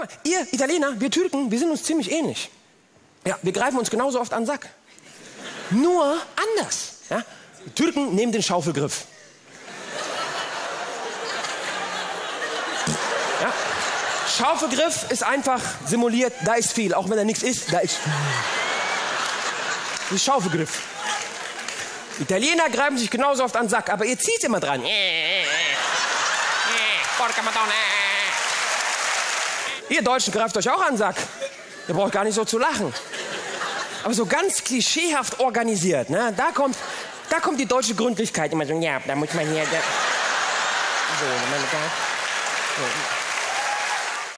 Guck mal, ihr Italiener, wir Türken, wir sind uns ziemlich ähnlich. Ja, wir greifen uns genauso oft an den Sack. Nur anders. Ja? Die Türken nehmen den Schaufelgriff. Ja? Schaufelgriff ist einfach simuliert, da ist viel. Auch wenn da nichts ist, da ist viel. Das ist Schaufelgriff. Italiener greifen sich genauso oft an den Sack, aber ihr zieht immer dran. Porca Madonna. Ihr Deutschen greift euch auch an den Sack. Ihr braucht gar nicht so zu lachen. Aber so ganz klischeehaft organisiert, ne? Da kommt, da kommt die deutsche Gründlichkeit immer so, ja, da muss man hier, da, so, man, da, so.